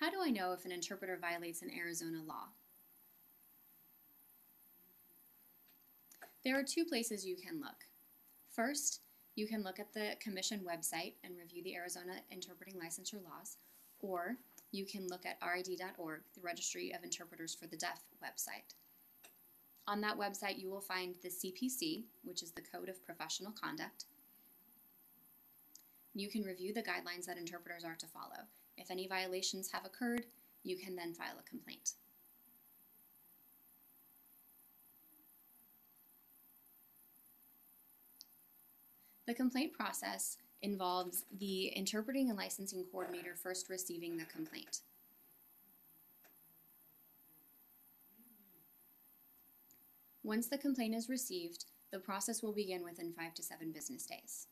How do I know if an interpreter violates an Arizona law? There are two places you can look. First, you can look at the Commission website and review the Arizona Interpreting Licensure laws, or you can look at RID.org, the Registry of Interpreters for the Deaf website. On that website, you will find the CPC, which is the Code of Professional Conduct. You can review the guidelines that interpreters are to follow. If any violations have occurred, you can then file a complaint. The complaint process involves the interpreting and licensing coordinator first receiving the complaint. Once the complaint is received, the process will begin within five to seven business days.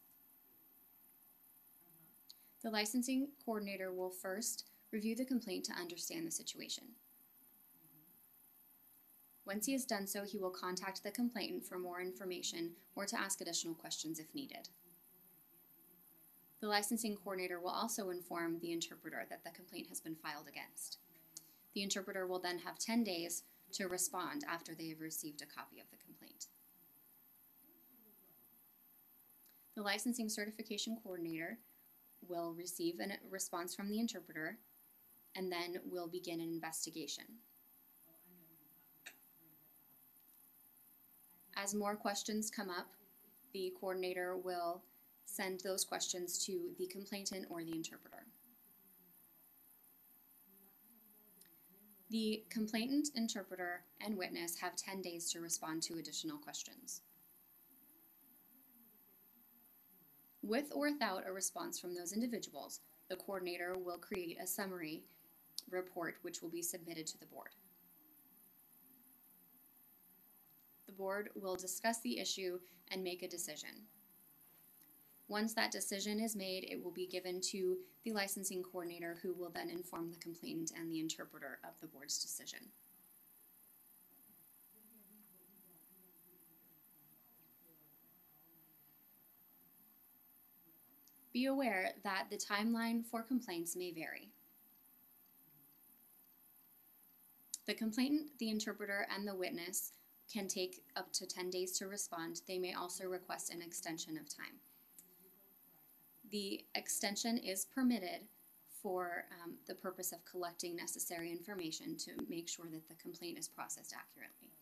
The licensing coordinator will first review the complaint to understand the situation. Once he has done so, he will contact the complainant for more information or to ask additional questions if needed. The licensing coordinator will also inform the interpreter that the complaint has been filed against. The interpreter will then have 10 days to respond after they have received a copy of the complaint. The licensing certification coordinator will receive a response from the interpreter and then will begin an investigation. As more questions come up, the coordinator will send those questions to the complainant or the interpreter. The complainant, interpreter, and witness have 10 days to respond to additional questions. With or without a response from those individuals, the coordinator will create a summary report which will be submitted to the board. The board will discuss the issue and make a decision. Once that decision is made, it will be given to the licensing coordinator who will then inform the complainant and the interpreter of the board's decision. Be aware that the timeline for complaints may vary. The complainant, the interpreter, and the witness can take up to 10 days to respond. They may also request an extension of time the extension is permitted for um, the purpose of collecting necessary information to make sure that the complaint is processed accurately.